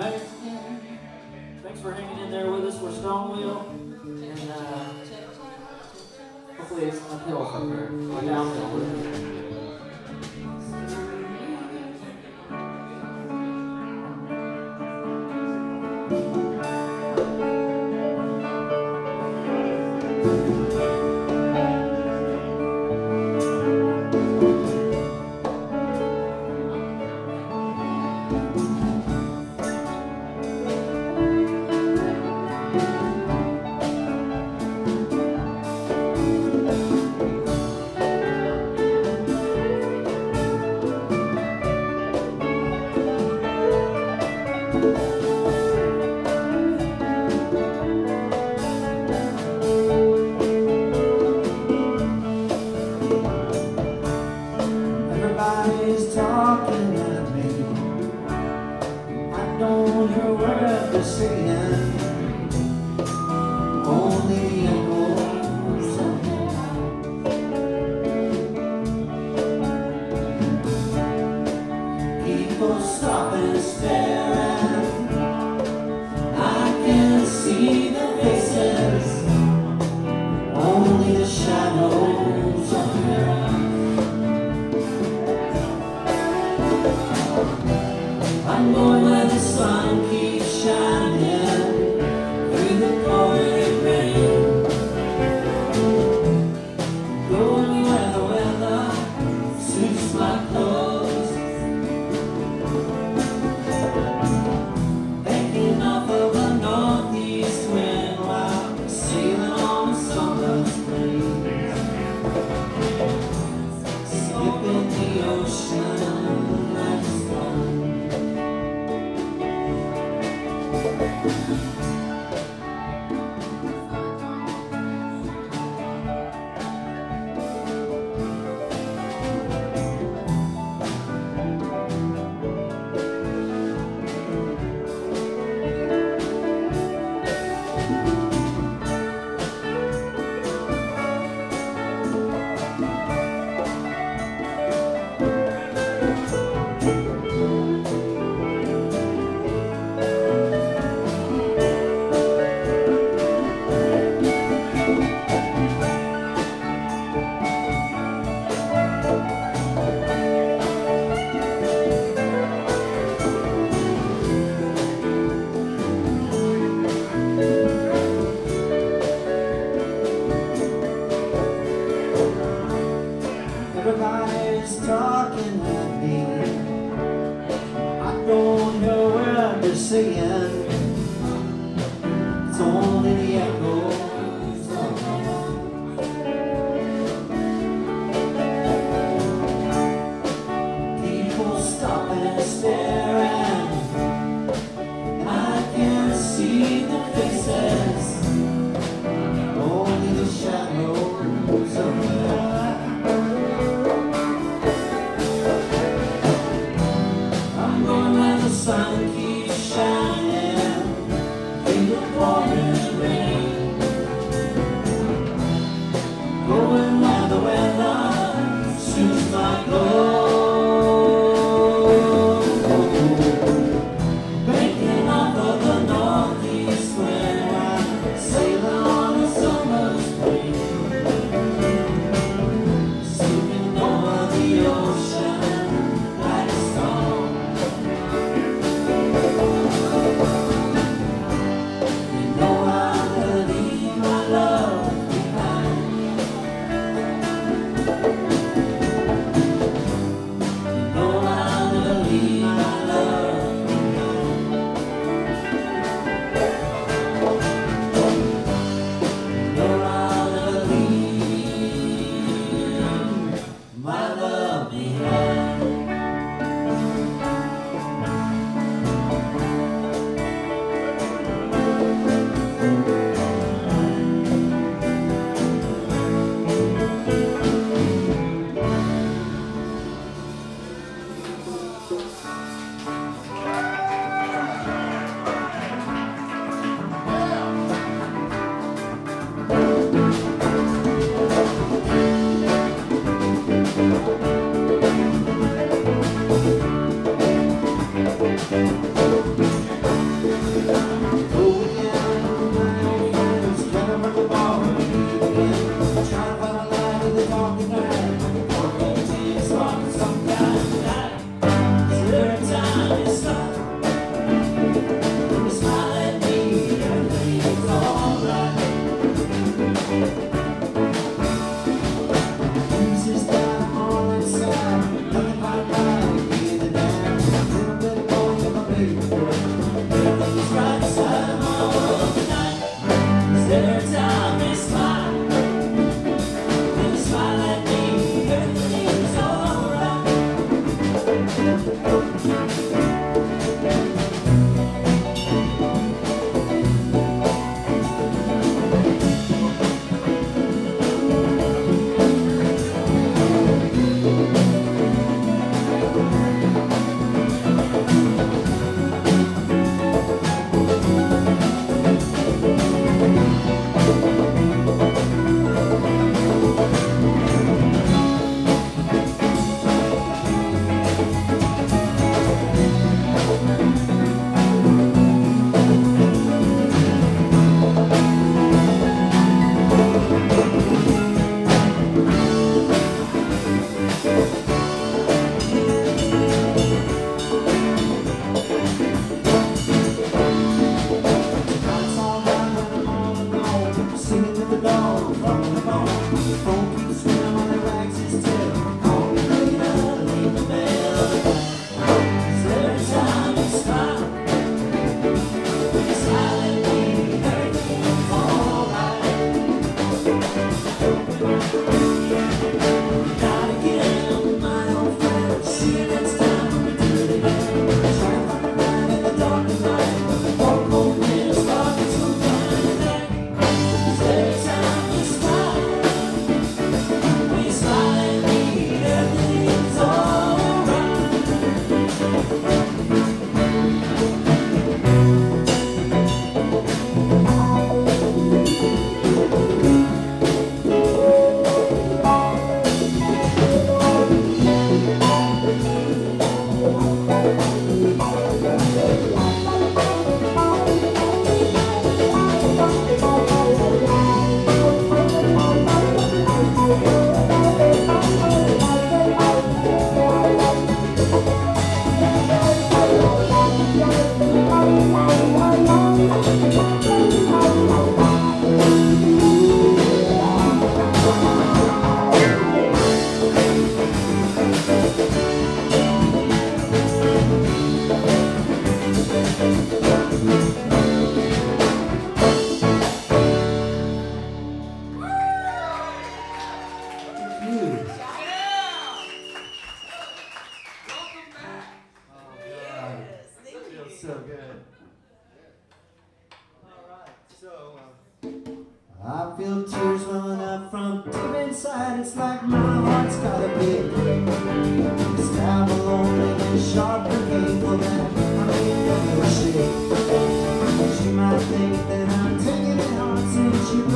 Hey, thanks for hanging in there with us. We're Stonewheel, and uh, hopefully it's uphill from here, or downhill.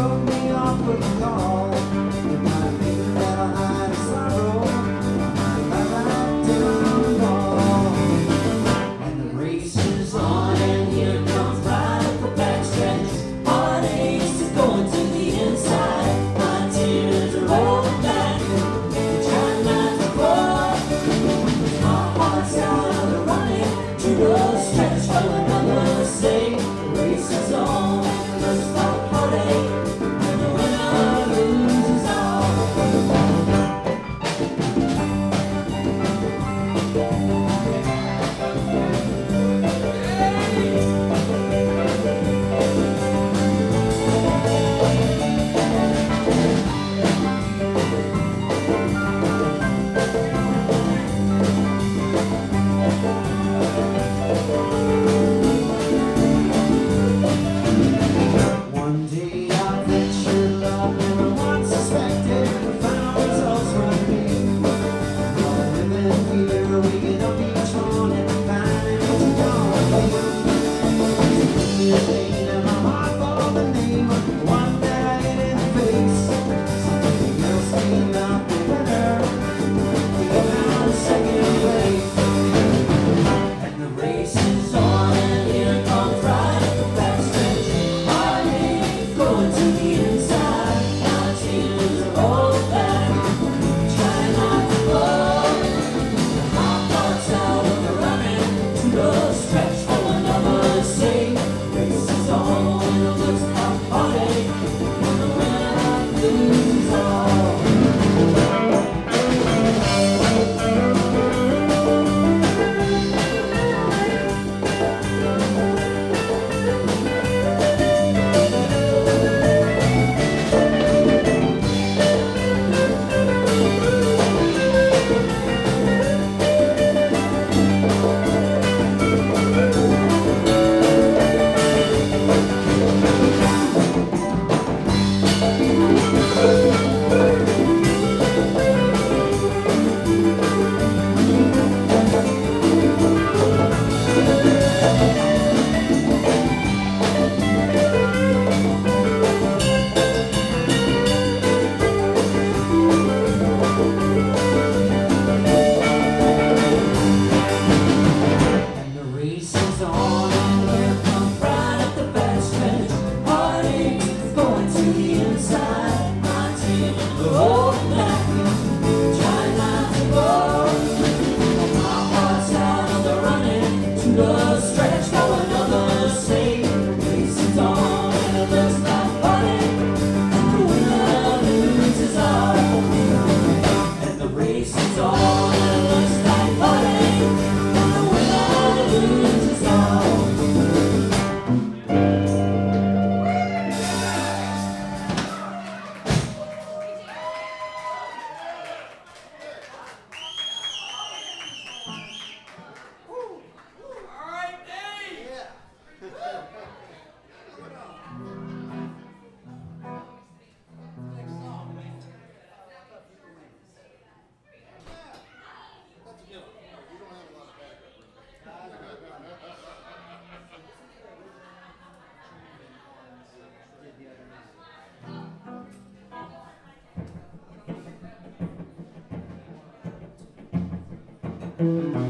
Broke me off with Old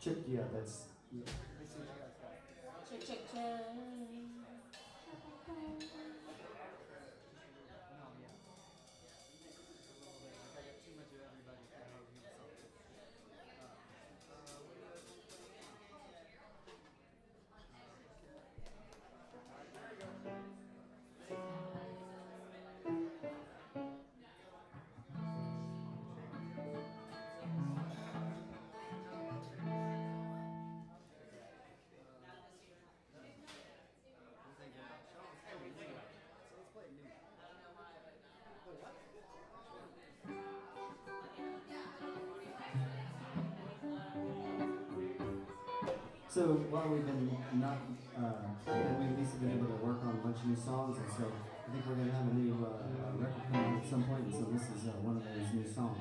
Check, yeah, that's. Yeah. Check, check, check. So while we've been not, uh, we've at least been able to work on a bunch of new songs, and so I think we're gonna have a new uh, record coming at some point, and so this is uh, one of those new songs.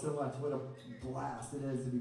So much. What a blast it is to be